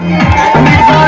Yeah.